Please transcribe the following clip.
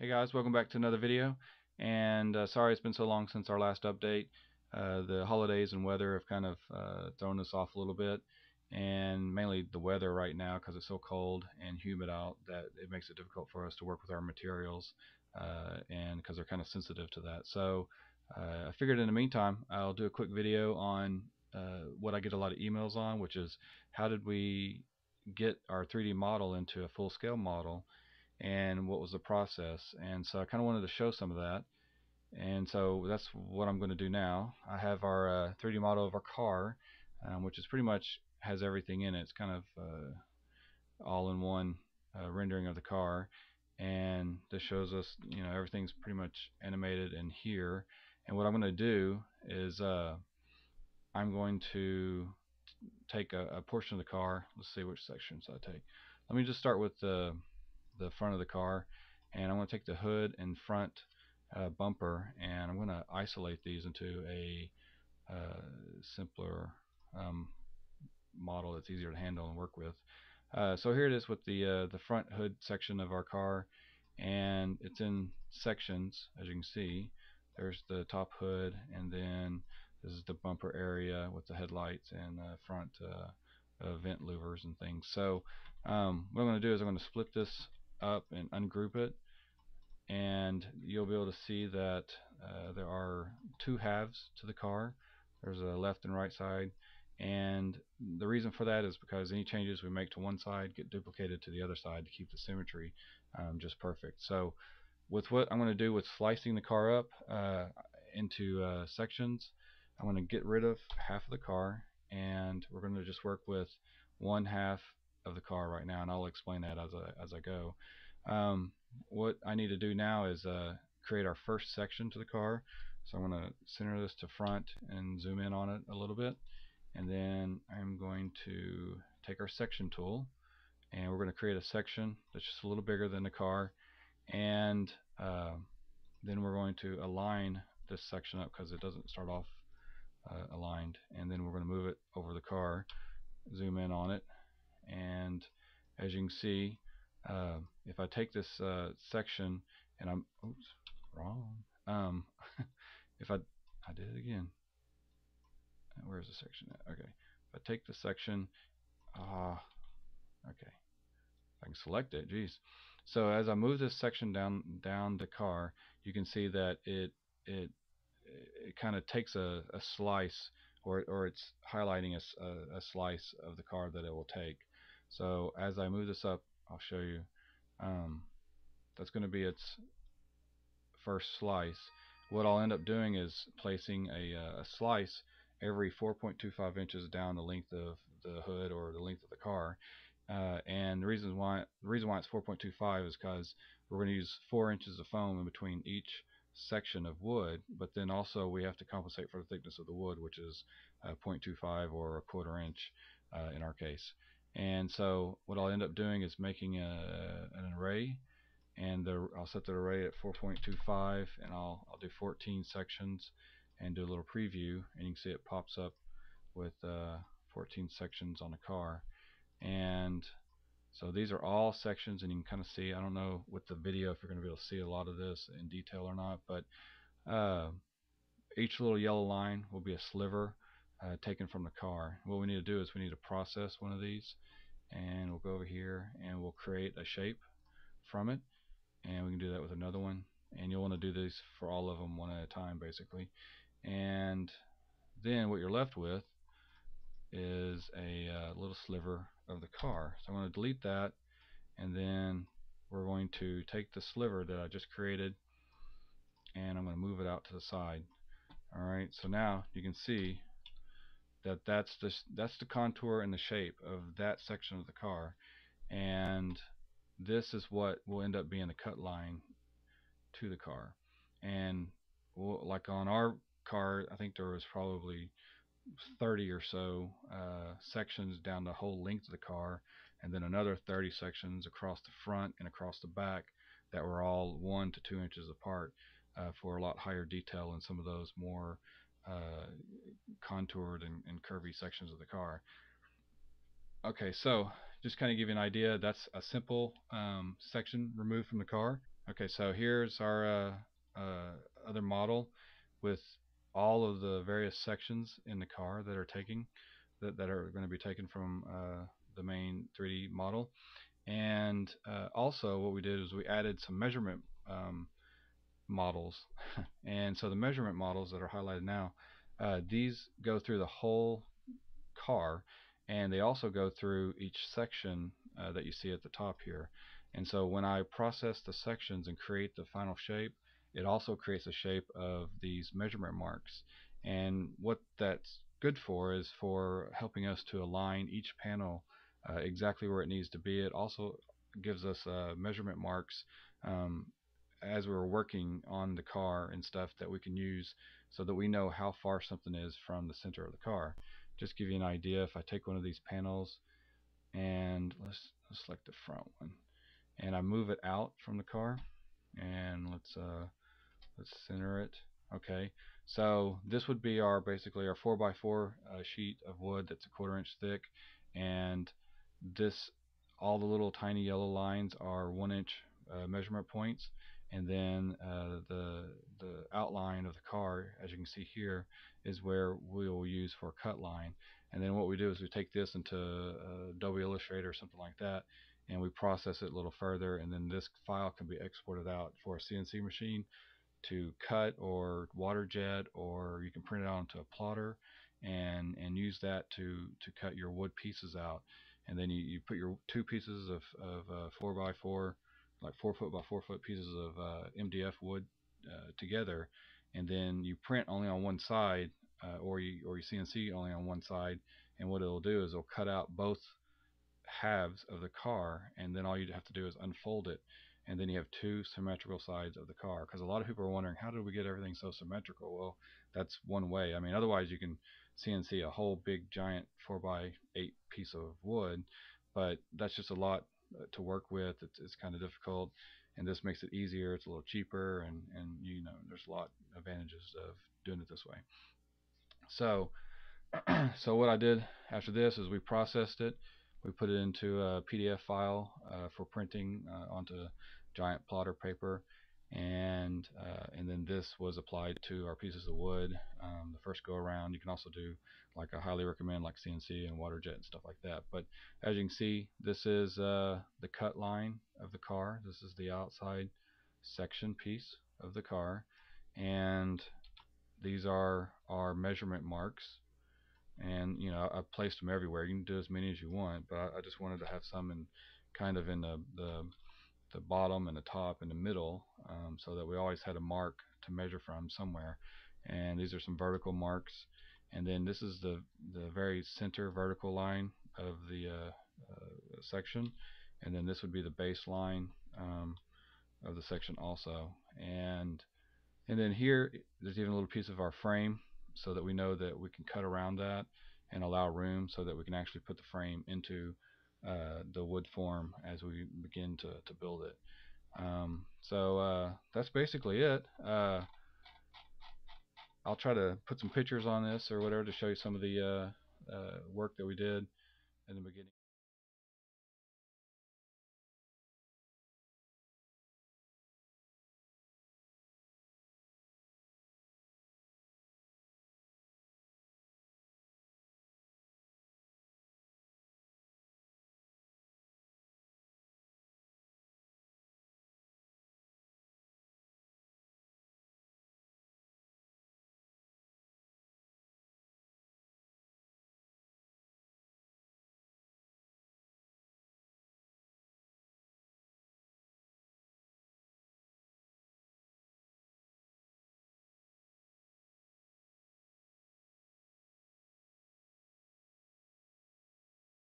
Hey guys, welcome back to another video. And uh, sorry it's been so long since our last update. Uh, the holidays and weather have kind of uh, thrown us off a little bit, and mainly the weather right now because it's so cold and humid out that it makes it difficult for us to work with our materials, uh, and because they're kind of sensitive to that. So uh, I figured in the meantime I'll do a quick video on uh, what I get a lot of emails on, which is how did we get our 3D model into a full-scale model and what was the process. And so I kind of wanted to show some of that. And so that's what I'm going to do now. I have our uh, 3D model of our car um, which is pretty much has everything in it. It's kind of uh, all in one uh, rendering of the car. And this shows us you know everything's pretty much animated in here. And what I'm going to do is uh, I'm going to take a, a, portion of the car. Let's see which sections I take. Let me just start with the the front of the car and I'm going to take the hood and front uh, bumper and I'm going to isolate these into a uh, simpler um, model that's easier to handle and work with. Uh, so here it is with the uh, the front hood section of our car and it's in sections as you can see there's the top hood and then this is the bumper area with the headlights and the front uh, vent louvers and things so um, what I'm going to do is I'm going to split this up and ungroup it and you'll be able to see that uh, there are two halves to the car. There's a left and right side and the reason for that is because any changes we make to one side get duplicated to the other side to keep the symmetry um, just perfect. So with what I'm going to do with slicing the car up uh, into uh, sections I'm going to get rid of half of the car and we're going to just work with one half of the car right now and I'll explain that as I, as I go. Um, what I need to do now is uh, create our first section to the car. So I'm going to center this to front and zoom in on it a little bit. And then I'm going to take our section tool and we're going to create a section that's just a little bigger than the car. And uh, then we're going to align this section up because it doesn't start off uh, aligned. And then we're going to move it over the car zoom in on it and as you can see uh, if I take this uh, section and I'm oops wrong. Um, if I I did it again. Where's the section at? okay. If I take the section ah okay. I can select it geez. So as I move this section down down the car you can see that it it it kind of takes a, a slice or, or it's highlighting a, a, a, slice of the car that it will take so as I move this up I'll show you. Um, that's going to be its first slice. What I'll end up doing is placing a, uh, a slice every 4.25 inches down the length of the hood or the length of the car. Uh, and the reason why the reason why it's 4.25 is because we're going to use 4 inches of foam in between each section of wood but then also we have to compensate for the thickness of the wood which is uh, 0.25 or a quarter inch uh, in our case and so what I'll end up doing is making a, an array and the, I'll set the array at 4.25 and I'll, I'll do 14 sections and do a little preview and you can see it pops up with uh, 14 sections on the car. And so these are all sections and you can kind of see I don't know with the video if you're going to be able to see a lot of this in detail or not but uh, each little yellow line will be a sliver uh, taken from the car. What we need to do is we need to process one of these and we'll go over here and we'll create a shape from it and we can do that with another one. And you'll want to do these for all of them one at a time basically. And then what you're left with is a uh, little sliver of the car. So I'm going to delete that and then we're going to take the sliver that I just created and I'm going to move it out to the side. Alright so now you can see that that's the that's the contour and the shape of that section of the car. And this is what will end up being the cut line to the car. And we'll, like on our car I think there was probably 30 or so uh, sections down the whole length of the car and then another 30 sections across the front and across the back that were all one to two inches apart uh, for a lot higher detail in some of those more uh, contoured and, and, curvy sections of the car. Okay, so just kind of give you an idea, that's a simple um, section removed from the car. Okay, so here's our uh, uh, other model with all of the various sections in the car that are taking that, that are going to be taken from uh, the main 3D model. And uh, also what we did is we added some measurement um, models. and so the measurement models that are highlighted now, uh, these go through the whole car and they also go through each section uh, that you see at the top here. And so when I process the sections and create the final shape, it also creates a shape of these measurement marks. And what that's good for is for helping us to align each panel uh, exactly where it needs to be. It also gives us uh, measurement marks um, as we're working on the car and stuff that we can use so that we know how far something is from the center of the car. Just give you an idea, if I take one of these panels and let's, let's select the front one. And I move it out from the car and let's uh, let's center it. Okay so this would be our basically our 4x4 uh, sheet of wood that's a quarter inch thick. And this all the little tiny yellow lines are one inch uh, measurement points and then uh, the the outline of the car as you can see here is where we will use for a cut line. And then what we do is we take this into Adobe Illustrator or something like that and we process it a little further. And then this file can be exported out for a CNC machine to cut or water jet or you can print it out onto a plotter and and use that to to cut your wood pieces out. And then you, you put your two pieces of, of uh, 4 by 4 like 4 foot by 4 foot pieces of uh, MDF wood uh, together. And then you print only on one side uh, or you or you CNC only on one side. And what it'll do is it'll cut out both halves of the car and then all you have to do is unfold it. And then you have two symmetrical sides of the car because a lot of people are wondering how did we get everything so symmetrical? Well that's one way. I mean otherwise you can CNC a whole big giant 4 by 8 piece of wood but that's just a lot to work with it's, it's kind of difficult and this makes it easier it's a little cheaper and and you know there's a lot of advantages of doing it this way. So so what I did after this is we processed it we put it into a PDF file uh, for printing uh, onto giant plotter paper and uh, and then this was applied to our pieces of wood um, the first go around. You can also do like I highly recommend like CNC and water jet and stuff like that. But as you can see this is uh, the cut line of the car. This is the outside section piece of the car. And these are our measurement marks. And you know I've placed them everywhere. You can do as many as you want but I, I just wanted to have some in kind of in the, the the bottom and the top and the middle um, so that we always had a mark to measure from somewhere. And these are some vertical marks. And then this is the the very center vertical line of the uh, uh, section. And then this would be the baseline um, of the section also. And and then here there's even a little piece of our frame so that we know that we can cut around that and allow room so that we can actually put the frame into uh, the wood form as we begin to, to build it. Um, so uh, that's basically it. Uh, I'll try to put some pictures on this or whatever to show you some of the uh, uh, work that we did in the beginning.